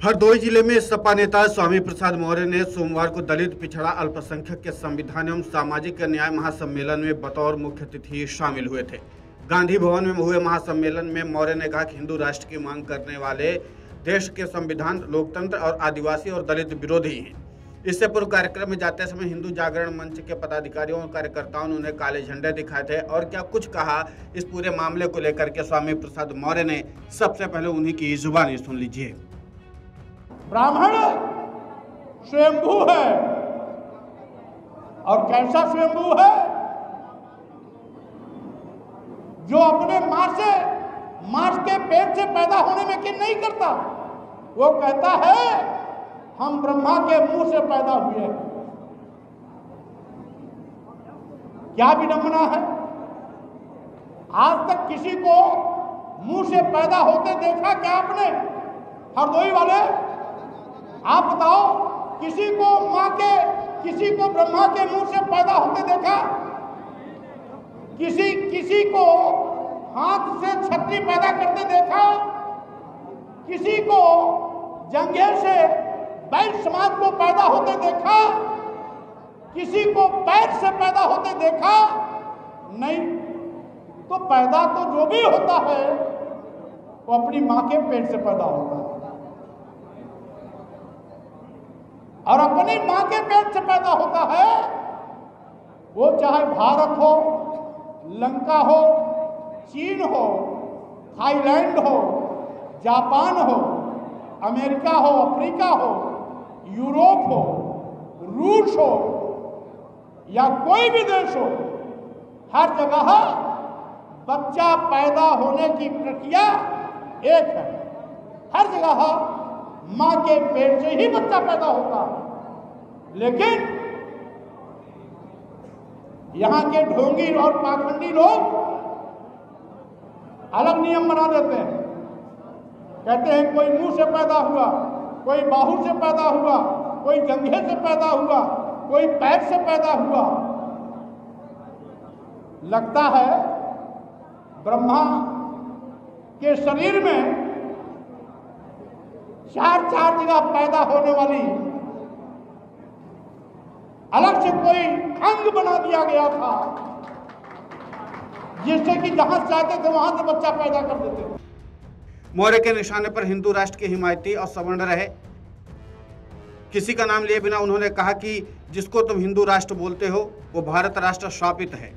हरदोई ज़िले में सपा नेता स्वामी प्रसाद मौर्य ने सोमवार को दलित, पिछड़ा, अल्पसंख्यक के संविधान एवं सामाजिक न्याय महासम्मेलन में बतौर मुख्य अतिथि शामिल हुए थे। गांधी भवन में हुए महासम्मेलन में मौर्य ने कहा कि हिंदू राष्ट्र की मांग करने वाले देश के संविधान लोकतंत्र और आदिवासी और दलित विरोधी हैं। इससे पूर्व कार्यक्रम में जाते समय हिंदू जागरण मंच के पदाधिकारियों और कार्यकर्ताओं ने उन्हें काले झंडे दिखाए थे और क्या कुछ कहा, इस पूरे मामले को लेकर के स्वामी प्रसाद मौर्य ने सबसे पहले उन्हीं की जुबानी सुन लीजिए। ब्राह्मण स्वयंभू है। और कैसा स्वयंभू है? जो अपने माँ से, माँ के पेट से पैदा होने में कि नहीं करता? वो कहता है, हम ब्रह्मा के मुँह से पैदा हुए हैं। क्या विडंबना है? आज तक किसी को मुँह से पैदा होते देखा क्या आपने? हरदोई वाले आप बताओ, किसी को माँ के, किसी को ब्रह्मा के मुँह से पैदा होते देखा? किसी किसी को हाथ से छतरी पैदा करते देखा? किसी को जंगे से बैल समाज को पैदा होते देखा? किसी को पैर से पैदा होते देखा? नहीं तो पैदा तो जो भी होता है, वो अपनी माँ के पेट से पैदा होता है। और अपनी माँ के पेट से पैदा होता है। वो चाहे भारत हो, लंका हो, चीन हो, थाईलैंड हो, जापान हो, अमेरिका हो, अफ्रीका हो, यूरोप हो, रूस हो, या कोई भी देश हो, हर जगह बच्चा पैदा होने की प्रक्रिया एक है। हर जगह माँ के पेट से ही बच्चा पैदा होता है। लेकिन यहाँ के ढोंगी और पाखंडी लोग अलग नियम बना देते हैं। कहते हैं, कोई मुँह से पैदा हुआ, कोई बाहू से पैदा हुआ, कोई जंघे से पैदा हुआ, कोई पैर से पैदा हुआ। लगता है, ब्रह्मा के शरीर में चार चार जगह पैदा होने वाली अलग से कोई अंग बना दिया गया था, जिससे कि जहाँ चाहते थे, वहाँ से बच्चा पैदा कर देते मौर्य के निशाने पर हिंदू राष्ट्र के हिमायती और सवर्ण रहे। किसी का नाम लिए बिना उन्होंने कहा कि जिसको तुम हिंदू राष्ट्र बोलते हो, वो भारत राष्ट्र शापित है।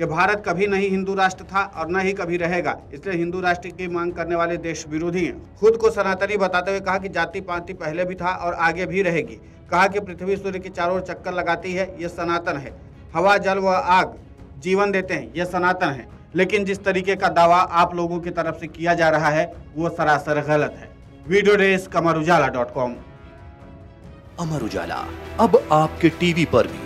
ये भारत कभी नहीं हिंदू राष्ट्र था और न ही कभी रहेगा। इसलिए हिंदू राष्ट्र की मांग करने वाले देश विरोधी हैं। खुद को सनातनी बताते हुए कहा कि जाति पाति पहले भी था और आगे भी रहेगी। कहा कि पृथ्वी सूर्य के चारों चक्कर लगाती है, ये सनातन है। हवा, जल व आग जीवन देते हैं यह सनातन है। लेकिन जिस तरीके का दावा आप लोगों की तरफ़ से किया जा रहा है, वो सरासर गलत है। Video desk Amar Ujala dot com. Amar Ujala, अब आपके टीवी पर भी।